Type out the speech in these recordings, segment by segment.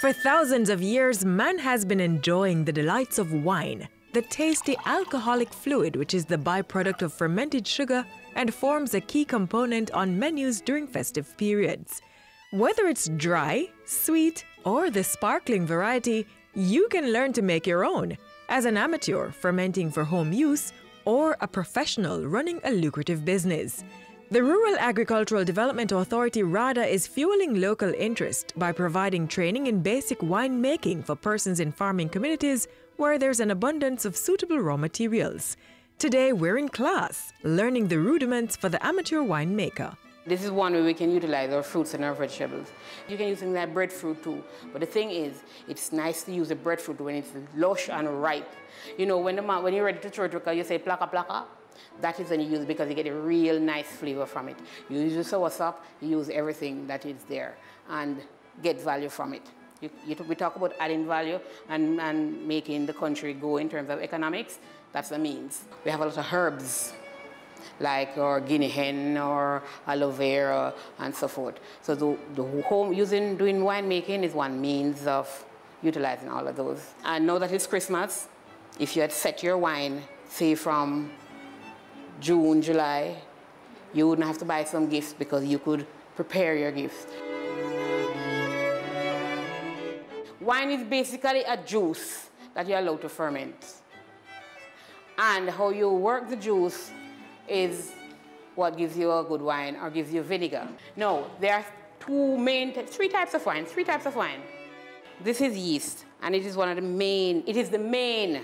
For thousands of years, man has been enjoying the delights of wine, the tasty alcoholic fluid which is the byproduct of fermented sugar and forms a key component on menus during festive periods. Whether it's dry, sweet, or the sparkling variety, you can learn to make your own as an amateur fermenting for home use or a professional running a lucrative business. The Rural Agricultural Development Authority RADA is fueling local interest by providing training in basic winemaking for persons in farming communities where there's an abundance of suitable raw materials. Today, we're in class, learning the rudiments for the amateur winemaker. This is one way we can utilize our fruits and our vegetables. You can use things like breadfruit too. But the thing is, it's nice to use the breadfruit when it's lush and ripe. You know, when, the man, when you're ready to throw it, you say plaka plaka, that is when you use it because you get a real nice flavor from it. You use your soursop, you use everything that is there and get value from it. You, you, we talk about adding value and, and making the country go in terms of economics. That's the means. We have a lot of herbs like or guinea hen or aloe vera and so forth. So the, the home using doing winemaking is one means of utilizing all of those. And now that it's Christmas, if you had set your wine, say from June, July, you wouldn't have to buy some gifts because you could prepare your gifts. Wine is basically a juice that you're allowed to ferment. And how you work the juice is what gives you a good wine or gives you vinegar. No, there are two main, three types of wine, three types of wine. This is yeast, and it is one of the main, it is the main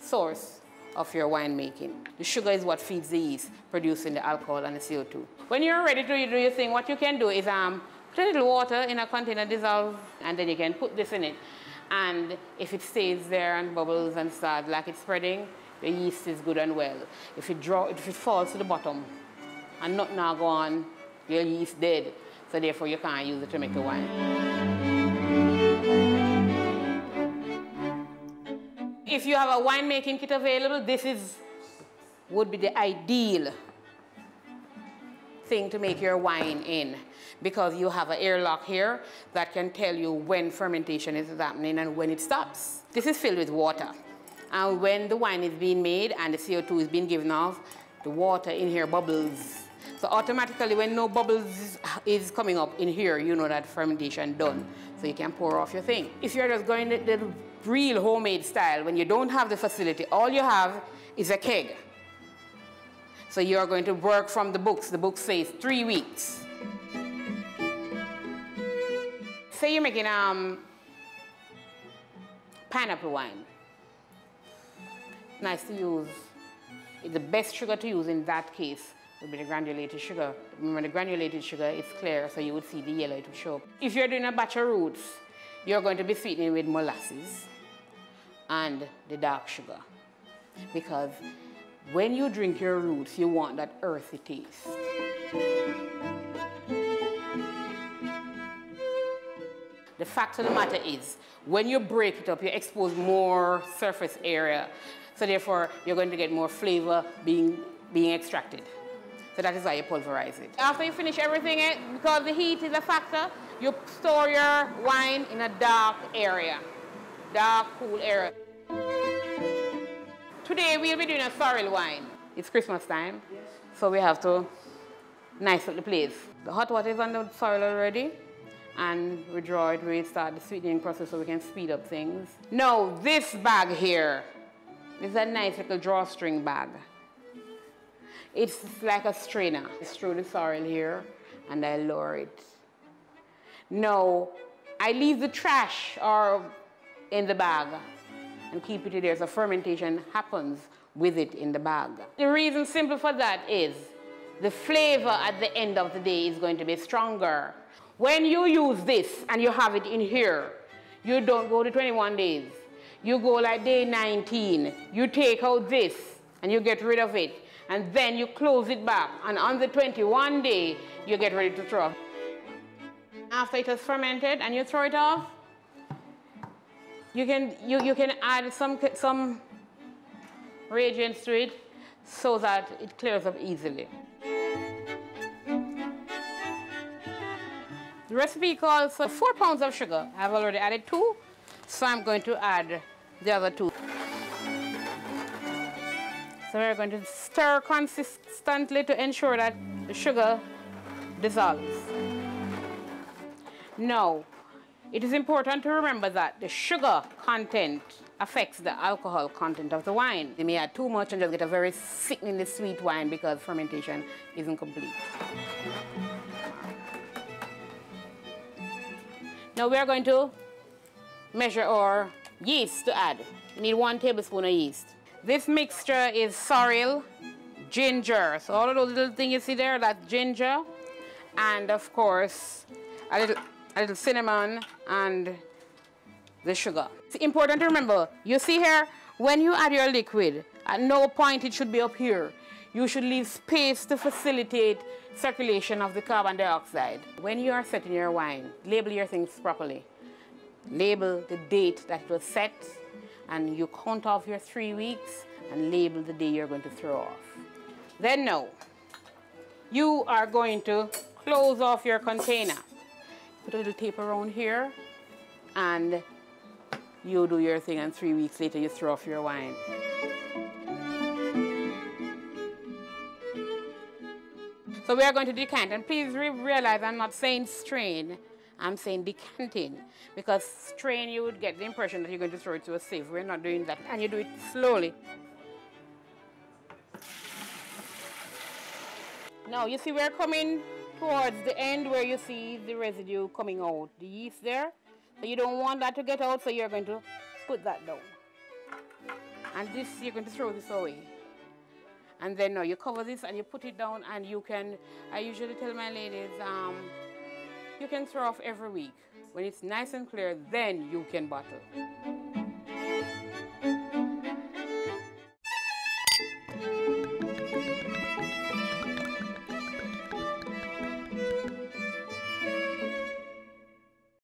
source of your winemaking. The sugar is what feeds the yeast, producing the alcohol and the CO2. When you're ready to do your thing, what you can do is um, put a little water in a container, dissolve, and then you can put this in it. And if it stays there and bubbles and starts like it's spreading, the yeast is good and well. If it, draw, if it falls to the bottom and not now go on, your yeast dead. So therefore you can't use it to make the wine. If you have a winemaking kit available, this is would be the ideal thing to make your wine in because you have an airlock here that can tell you when fermentation is happening and when it stops. This is filled with water. And when the wine is being made and the CO2 is being given off, the water in here bubbles. So automatically when no bubbles is coming up in here, you know that fermentation done. So you can pour off your thing. If you're just going the, the real homemade style, when you don't have the facility, all you have is a keg. So you're going to work from the books. The book says three weeks. Say you're making um, pineapple wine. Nice to use. It's the best sugar to use in that case would be the granulated sugar. Remember the granulated sugar is clear, so you would see the yellow, it would show. If you're doing a batch of roots, you're going to be sweetening with molasses and the dark sugar. Because when you drink your roots, you want that earthy taste. The fact of the matter is, when you break it up, you expose more surface area. So therefore, you're going to get more flavor being, being extracted. So that is why you pulverize it. After you finish everything, eh, because the heat is a factor, you store your wine in a dark area dark, cool area. Today we'll be doing a sorrel wine. It's Christmas time, yes. so we have to nice up the place. The hot water is on the sorrel already, and we draw it, we start the sweetening process so we can speed up things. Now, this bag here is a nice little drawstring bag. It's like a strainer. It's through the sorrel here, and I lower it. Now, I leave the trash or in the bag and keep it there so fermentation happens with it in the bag. The reason simple for that is the flavor at the end of the day is going to be stronger. When you use this and you have it in here, you don't go to 21 days. You go like day 19. You take out this and you get rid of it. And then you close it back. And on the 21 day, you get ready to throw. After it has fermented and you throw it off, you can, you, you can add some, some reagents to it so that it clears up easily. The recipe calls for four pounds of sugar. I've already added two, so I'm going to add the other two. So we're going to stir consistently to ensure that the sugar dissolves. Now, it is important to remember that the sugar content affects the alcohol content of the wine. You may add too much and just get a very sickeningly sweet wine because fermentation isn't complete. Now we are going to measure our yeast to add. Need one tablespoon of yeast. This mixture is sorrel, ginger. So all of those little things you see there, that's ginger. And of course, a little, a little cinnamon and the sugar. It's important to remember, you see here, when you add your liquid, at no point it should be up here. You should leave space to facilitate circulation of the carbon dioxide. When you are setting your wine, label your things properly. Label the date that it was set, and you count off your three weeks and label the day you're going to throw off. Then now, you are going to close off your container. Put a little tape around here and you do your thing and three weeks later you throw off your wine. So we are going to decant and please re realize I'm not saying strain, I'm saying decanting because strain you would get the impression that you're going to throw it to a sieve. We're not doing that and you do it slowly. Now you see we're coming towards the end where you see the residue coming out, the yeast there. So you don't want that to get out, so you're going to put that down. And this, you're going to throw this away. And then now you cover this and you put it down and you can, I usually tell my ladies, um, you can throw off every week. When it's nice and clear, then you can bottle.